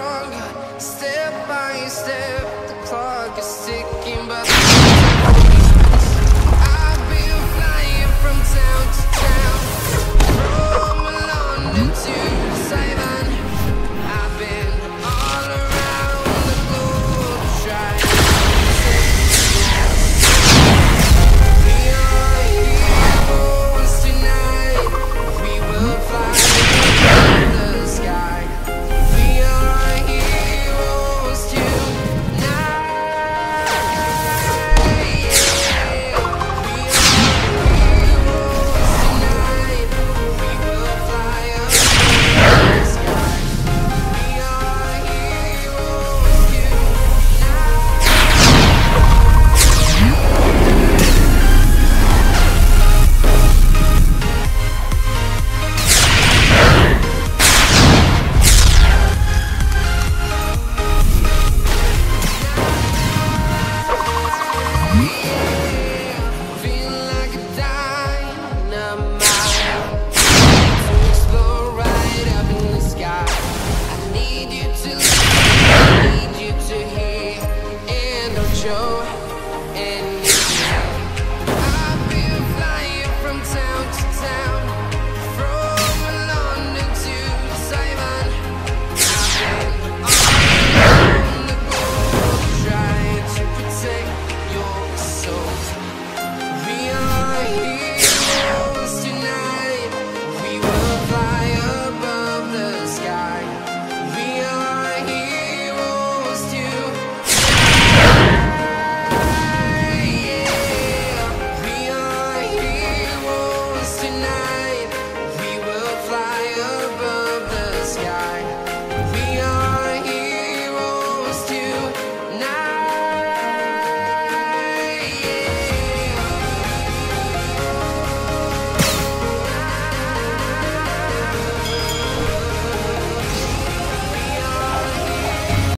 young, still. in